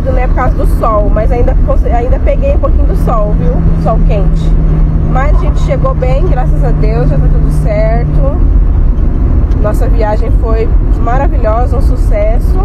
cedo, né, por causa do sol, mas ainda, ainda peguei um pouquinho do sol, viu? Sol quente. Mas a gente chegou bem, graças a Deus, já tá tudo certo. Nossa viagem foi maravilhosa, um sucesso.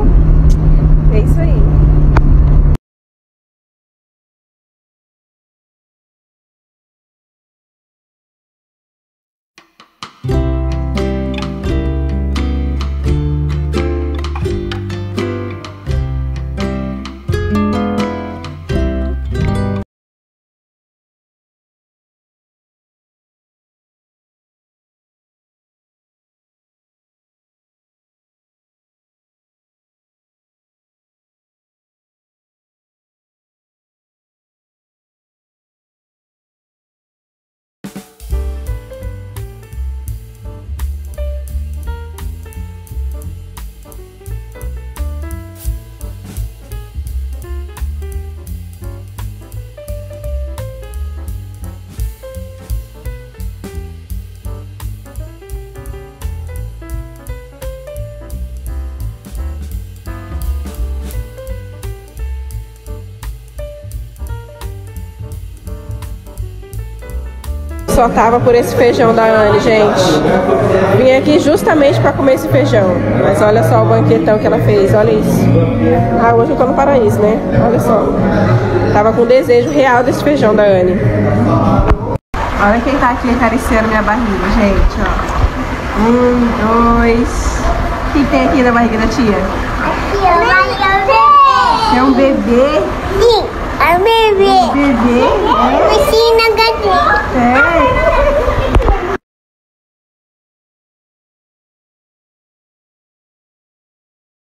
Só tava por esse feijão da Anne, gente. Vim aqui justamente para comer esse feijão. Mas olha só o banquetão que ela fez, olha isso. Ah, hoje eu tô no paraíso, né? Olha só. Tava com desejo real desse feijão da Anne. Olha quem tá aqui acariciando minha barriga, gente, ó. Um, dois. O que tem aqui na barriga da tia? Aqui, ó, É um bebê? Sim, é um bebê. Bebê? É? Piscina